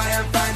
I am find